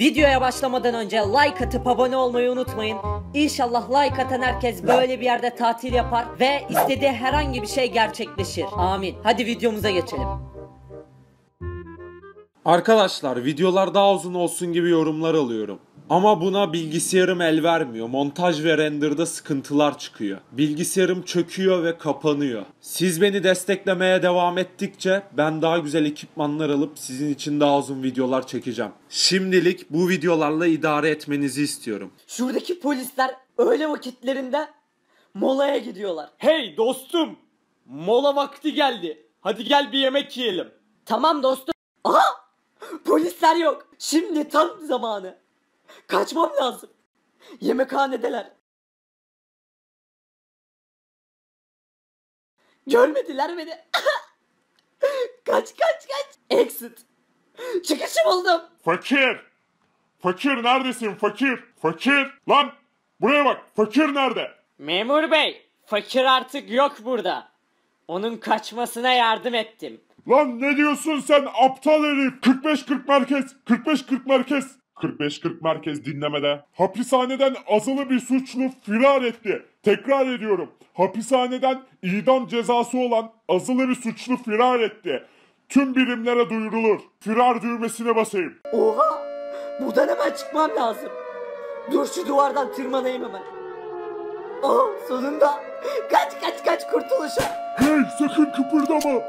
Videoya başlamadan önce like atıp abone olmayı unutmayın. İnşallah like atan herkes böyle bir yerde tatil yapar ve istediği herhangi bir şey gerçekleşir. Amin. Hadi videomuza geçelim. Arkadaşlar videolar daha uzun olsun gibi yorumlar alıyorum. Ama buna bilgisayarım el vermiyor. Montaj ve renderda sıkıntılar çıkıyor. Bilgisayarım çöküyor ve kapanıyor. Siz beni desteklemeye devam ettikçe ben daha güzel ekipmanlar alıp sizin için daha uzun videolar çekeceğim. Şimdilik bu videolarla idare etmenizi istiyorum. Şuradaki polisler öğle vakitlerinde molaya gidiyorlar. Hey dostum! Mola vakti geldi. Hadi gel bir yemek yiyelim. Tamam dostum. Aha! Polisler yok. Şimdi tam zamanı. Kaçmam lazım. Yemekhanedeler. Görmediler beni. kaç kaç kaç. Exit. Çıkışı buldum. Fakir! Fakir neredesin fakir? Fakir! Lan! Buraya bak! Fakir nerede? Memur bey, fakir artık yok burada. Onun kaçmasına yardım ettim. Lan ne diyorsun sen aptal herif? 45-40 merkez! 45-40 merkez! 45-40 merkez dinlemede. Hapishaneden azılı bir suçlu firar etti. Tekrar ediyorum. Hapishaneden idam cezası olan azılı bir suçlu firar etti. Tüm birimlere duyurulur. Firar düğmesine basayım. Oha! Buradan hemen çıkmam lazım. Dur şu duvardan tırmanayım hemen. Oh sonunda. Kaç kaç kaç kurtuluşa. Hey sakın kıpırdama.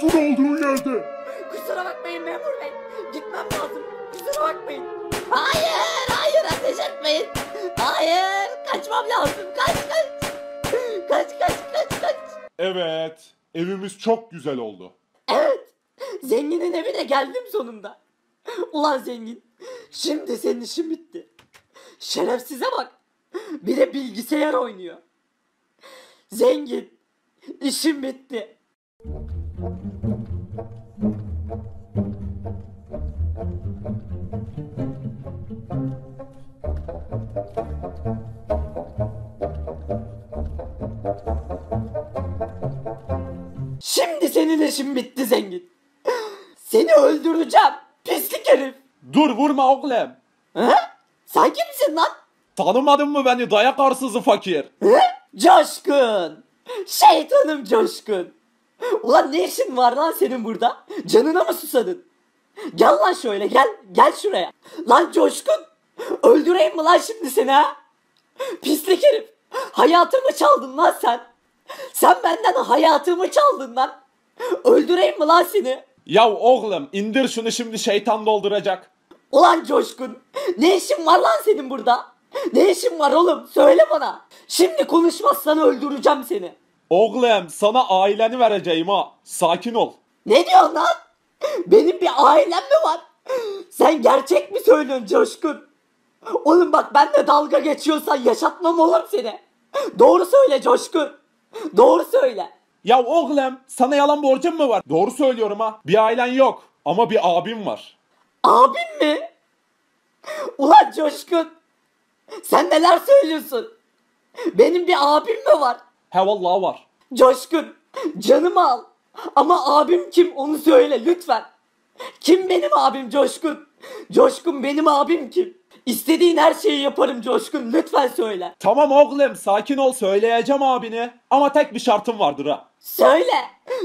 Dur olduğun yerde. Kusura bakmayın memur bey. Gitmem lazım. Kusura bakmayın. Hayır, hayır ateş etmeyin. Hayır, kaçmam lazım. Kaç, kaç. Kaç, kaç, kaç, kaç. Evet. Evimiz çok güzel oldu. Evet, zenginin evine geldim sonunda. Ulan zengin, şimdi senin işin bitti. Şerefsize bak. Bir de bilgisayar oynuyor. Zengin, işim bitti. İşin bitti zengin. Seni öldüreceğim. Pislik herif. Dur vurma oğlum. He? Sen kimsin lan? Tanımadın mı beni dayak arsızı fakir? He? Coşkun. Şeytanım coşkun. Ulan ne işin var lan senin burada? Canına mı susadın? Gel lan şöyle gel. Gel şuraya. Lan coşkun. Öldüreyim mi lan şimdi seni ha? Pislik herif. Hayatımı çaldın lan sen. Sen benden hayatımı çaldın lan. Öldüreyim mi lan seni? Ya oğlum indir şunu şimdi şeytan dolduracak. Ulan Coşkun ne işin var lan senin burada? Ne işin var oğlum söyle bana. Şimdi konuşmazsan öldüreceğim seni. Oğlum sana aileni vereceğim ha. Sakin ol. Ne diyorsun lan? Benim bir ailem mi var? Sen gerçek mi söylüyorsun Coşkun? Oğlum bak ben de dalga geçiyorsan yaşatmam oğlum seni. Doğru söyle Coşkun. Doğru söyle. Ya oğlum sana yalan borcum mu var? Doğru söylüyorum ha. Bir ailen yok ama bir abim var. Abim mi? Ulan Coşkun. Sen neler söylüyorsun? Benim bir abim mi var? He vallahi var. Coşkun, canımı al. Ama abim kim onu söyle lütfen. Kim benim abim Coşkun? Coşkun benim abim kim? İstediğin her şeyi yaparım Coşkun lütfen söyle. Tamam oğlum sakin ol söyleyeceğim abine. Ama tek bir şartım vardır ha. Söyle.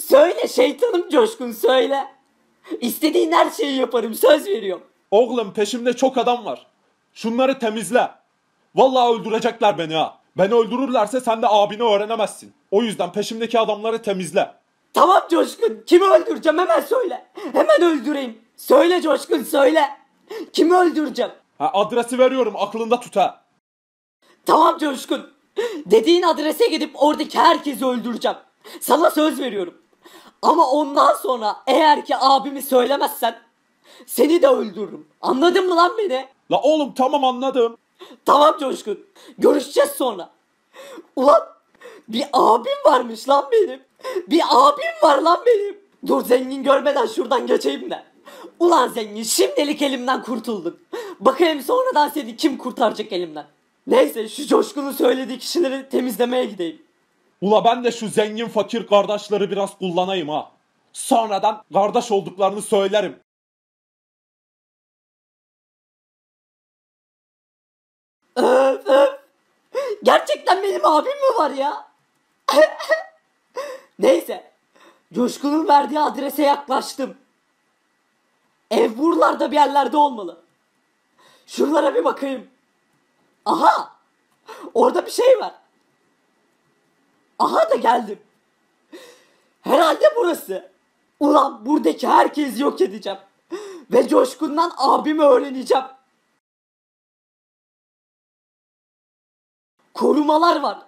Söyle şeytanım Coşkun söyle. İstediğin her şeyi yaparım söz veriyorum. Oğlum peşimde çok adam var. Şunları temizle. Vallahi öldürecekler beni ha. Beni öldürürlerse sen de abini öğrenemezsin. O yüzden peşimdeki adamları temizle. Tamam Coşkun kimi öldüreceğim hemen söyle. Hemen öldüreyim. Söyle Coşkun söyle. Kimi öldüreceğim? Ha, adresi veriyorum aklında tut ha. Tamam Coşkun. Dediğin adrese gidip oradaki herkesi öldüreceğim. Sana söz veriyorum. Ama ondan sonra eğer ki abimi söylemezsen seni de öldürürüm. Anladın mı lan beni? La oğlum tamam anladım. Tamam Coşkun. Görüşeceğiz sonra. Ulan bir abim varmış lan benim. Bir abim var lan benim. Dur zengin görmeden şuradan geçeyim de. Ulan zengin şimdilik elimden kurtuldun. Bakayım sonradan seni kim kurtaracak elimden. Neyse şu coşkunun söylediği kişileri temizlemeye gideyim. Ula ben de şu zengin fakir kardeşleri biraz kullanayım ha. Sonradan kardeş olduklarını söylerim. Öf öf. Gerçekten benim abim mi var ya? Neyse. Coşkun'un verdiği adrese yaklaştım. Ev buralarda bir yerlerde olmalı. Şuralara bir bakayım. Aha! Orada bir şey var. Aha da geldim. Herhalde burası. Ulan buradaki herkesi yok edeceğim. Ve Coşkun'dan abimi öğreneceğim. Korumalar var.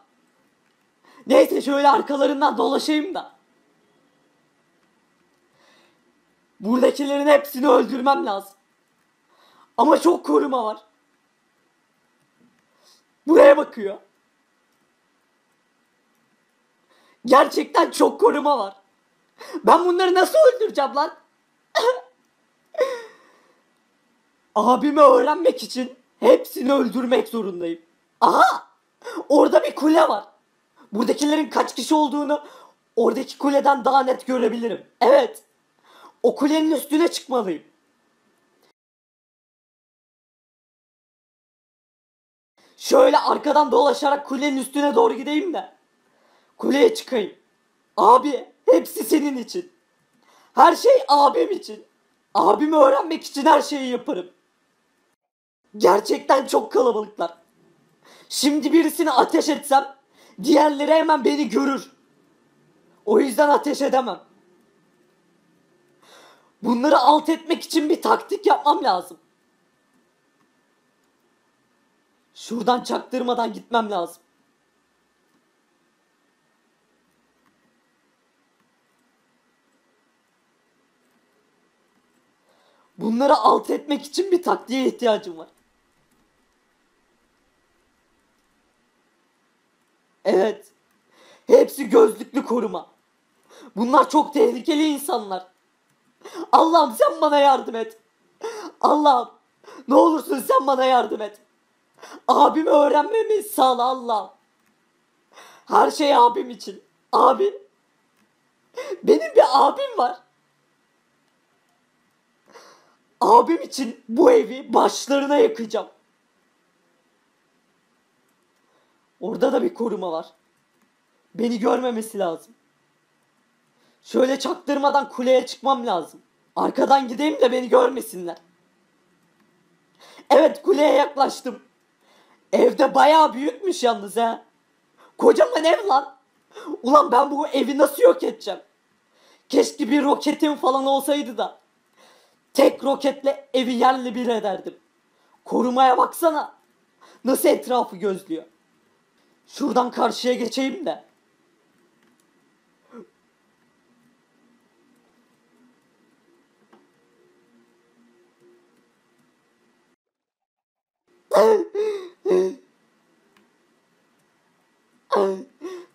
Neyse şöyle arkalarından dolaşayım da. Buradakilerin hepsini öldürmem lazım. Ama çok koruma var. Buraya bakıyor. Gerçekten çok koruma var. Ben bunları nasıl öldüreceğim lan? Abimi öğrenmek için hepsini öldürmek zorundayım. Aha! Orada bir kule var. Buradakilerin kaç kişi olduğunu oradaki kuleden daha net görebilirim. Evet. O kulenin üstüne çıkmalıyım. Şöyle arkadan dolaşarak kulenin üstüne doğru gideyim de. Kuleye çıkayım. Abi hepsi senin için. Her şey abim için. Abimi öğrenmek için her şeyi yaparım. Gerçekten çok kalabalıklar. Şimdi birisini ateş etsem diğerleri hemen beni görür. O yüzden ateş edemem. Bunları alt etmek için bir taktik yapmam lazım. Şuradan çaktırmadan gitmem lazım. Bunları alt etmek için bir taktiğe ihtiyacım var. Evet. Hepsi gözlüklü koruma. Bunlar çok tehlikeli insanlar. Allah'ım sen bana yardım et. Allah'ım ne olursun sen bana yardım et. Abimi öğrenmemi sağla Allah'ım. Her şey abim için. Abi. Benim bir abim var. Abim için bu evi başlarına yakacağım. Orada da bir koruma var. Beni görmemesi lazım. Şöyle çaktırmadan kuleye çıkmam lazım. Arkadan gideyim de beni görmesinler. Evet kuleye yaklaştım. Evde bayağı büyükmüş yalnız ha. Kocaman ev lan. Ulan ben bu evi nasıl yok edeceğim? Keşke bir roketim falan olsaydı da. Tek roketle evi yerle bir ederdim. Korumaya baksana. Nasıl etrafı gözlüyor. Şuradan karşıya geçeyim de.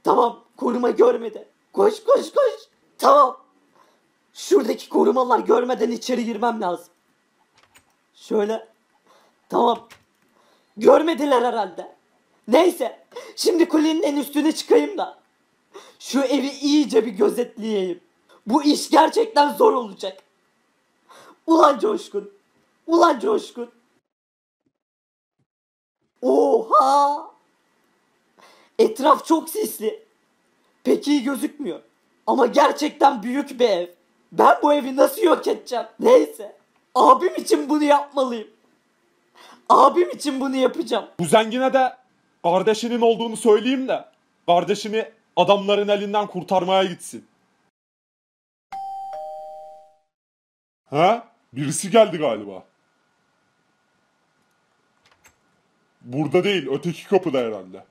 Tamam koruma görmedi. Koş koş koş. Tamam. Şuradaki korumalar görmeden içeri girmem lazım. Şöyle. Tamam. Görmediler herhalde. Neyse. Şimdi kulenin en üstüne çıkayım da. Şu evi iyice bir gözetleyeyim. Bu iş gerçekten zor olacak. Ulan Coşkun. Ulan Coşkun. Oha! Etraf çok sisli. Pek iyi gözükmüyor. Ama gerçekten büyük bir ev. Ben bu evi nasıl yok edeceğim? Neyse. Abim için bunu yapmalıyım. Abim için bunu yapacağım. Bu zengine de kardeşinin olduğunu söyleyeyim de kardeşini adamların elinden kurtarmaya gitsin. Ha? Birisi geldi galiba. Burada değil, öteki kapıda herhalde.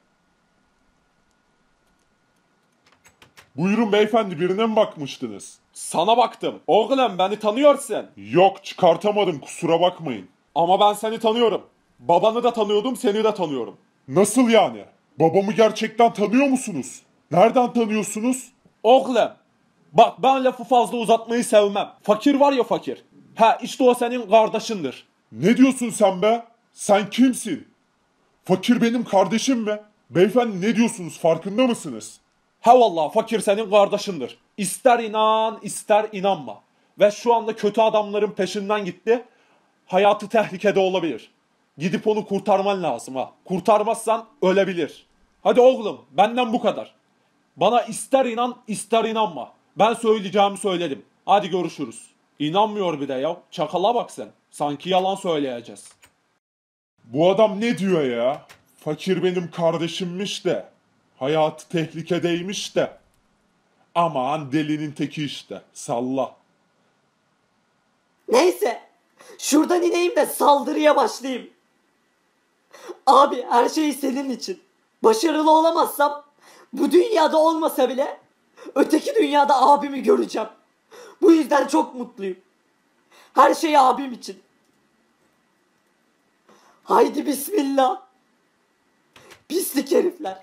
Buyurun beyefendi, birine mi bakmıştınız? Sana baktım. Oğlum beni tanıyorsun. Yok, çıkartamadım, kusura bakmayın. Ama ben seni tanıyorum. Babanı da tanıyordum, seni de tanıyorum. Nasıl yani? Babamı gerçekten tanıyor musunuz? Nereden tanıyorsunuz? Oğlum, bak ben lafı fazla uzatmayı sevmem. Fakir var ya fakir. Ha işte o senin kardeşindir. Ne diyorsun sen be? Sen kimsin? Fakir benim kardeşim mi? Beyefendi ne diyorsunuz farkında mısınız? Ha vallahi fakir senin kardeşindir. İster inan ister inanma. Ve şu anda kötü adamların peşinden gitti. Hayatı tehlikede olabilir. Gidip onu kurtarman lazım ha. Kurtarmazsan ölebilir. Hadi oğlum benden bu kadar. Bana ister inan ister inanma. Ben söyleyeceğimi söyledim. Hadi görüşürüz. İnanmıyor bir de ya. Çakala bak sen. Sanki yalan söyleyeceğiz. Bu adam ne diyor ya? Fakir benim kardeşimmiş de. Hayatı tehlikedeymiş de. Aman delinin teki işte. Salla. Neyse. Şuradan ineyim de saldırıya başlayayım. Abi her şey senin için. Başarılı olamazsam bu dünyada olmasa bile öteki dünyada abimi göreceğim. Bu yüzden çok mutluyum. Her şey abim için. Haydi bismillah. Pislik herifler.